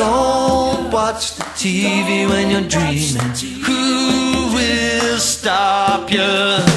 Don't watch the TV when you're dreaming. Who will stop you?